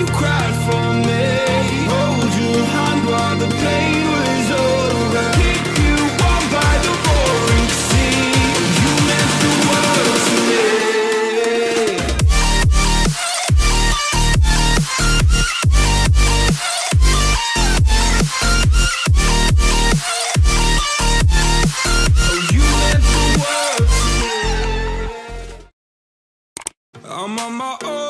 you cried for me. Your hand while the pain was over. Keep you warm by the roaring sea. You meant the world to me. You meant the world to me. I'm on my own,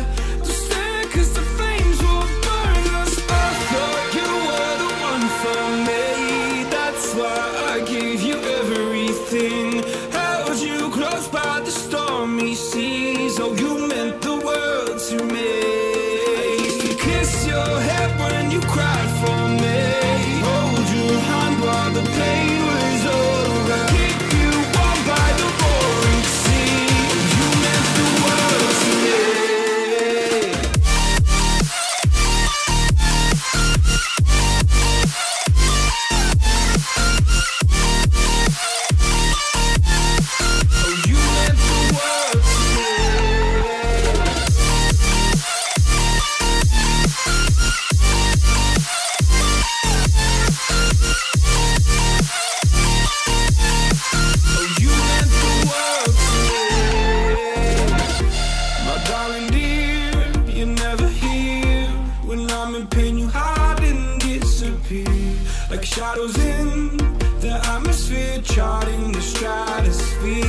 Like shadows in the atmosphere, charting the stratosphere.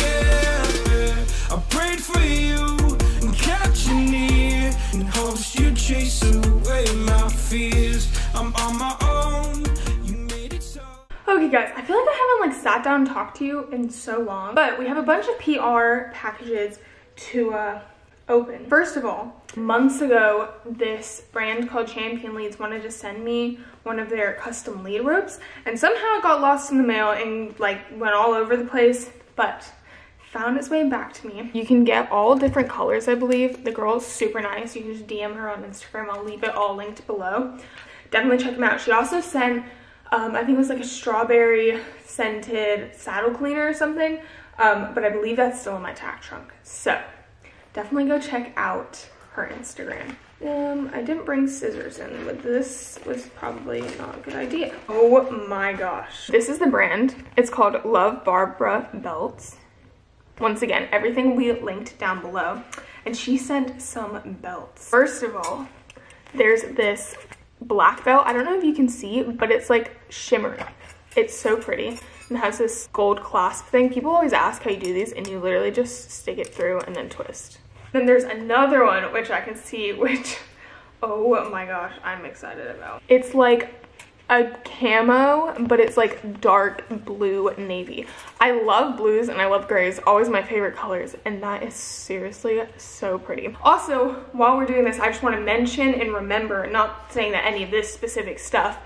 Yeah. I prayed for you and kept you near in hopes you'd chase away my fears. I'm on my own. You made it so. Okay guys, I feel like I haven't like sat down and talked to you in so long, but we have a bunch of PR packages to uh, open. First of all, months ago, this brand called Champion Leads wanted to send me one of their custom lead ropes and somehow it got lost in the mail and like went all over the place, but found its way back to me. You can get all different colors, I believe. The girl is super nice. You can just DM her on Instagram. I'll leave it all linked below. Definitely check them out. She also sent um, I think it was like a strawberry scented saddle cleaner or something. Um, but I believe that's still in my tack trunk. So definitely go check out her Instagram. Um, I didn't bring scissors in, but this was probably not a good idea. Oh my gosh. This is the brand. It's called Love Barbara Belts. Once again, everything be linked down below. And she sent some belts. First of all, there's this black belt. I don't know if you can see, but it's like shimmery. It's so pretty and has this gold clasp thing. People always ask how you do these and you literally just stick it through and then twist. Then there's another one which I can see, which, oh my gosh, I'm excited about. It's like a camo, but it's like dark blue navy. I love blues and I love grays, always my favorite colors, and that is seriously so pretty. Also, while we're doing this, I just want to mention and remember, not saying that any of this specific stuff,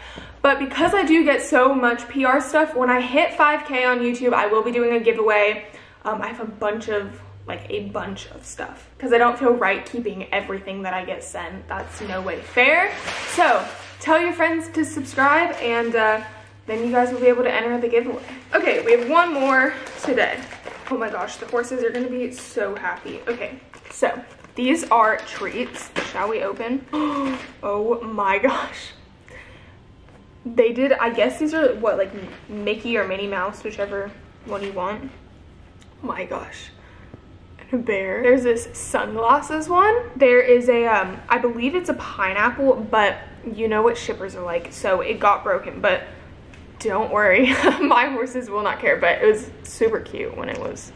but because I do get so much PR stuff, when I hit 5k on YouTube, I will be doing a giveaway. Um, I have a bunch of like a bunch of stuff because I don't feel right keeping everything that I get sent. That's no way fair. So tell your friends to subscribe and uh, then you guys will be able to enter the giveaway. Okay, we have one more today. Oh my gosh, the horses are gonna be so happy. Okay, so these are treats. Shall we open? Oh my gosh. They did, I guess these are what, like Mickey or Minnie Mouse, whichever one you want. Oh my gosh There's this sunglasses one. There is a, um, I believe it's a pineapple, but you know what shippers are like, so it got broken, but don't worry, my horses will not care, but it was super cute when it was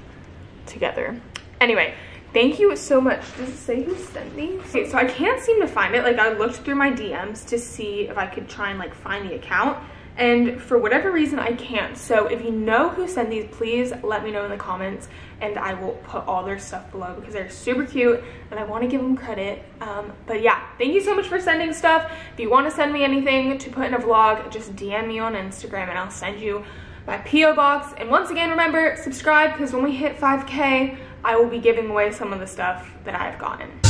together. Anyway, thank you so much. Does it say who sent these? Okay, so I can't seem to find it. Like I looked through my DMs to see if I could try and like find the account and for whatever reason I can't. So if you know who sent these, please let me know in the comments and I will put all their stuff below because they're super cute and I want to give them credit. Um, but yeah, thank you so much for sending stuff. If you want to send me anything to put in a vlog, just DM me on Instagram and I'll send you my P.O. Box. And once again, remember, subscribe because when we hit 5K, I will be giving away some of the stuff that I have gotten.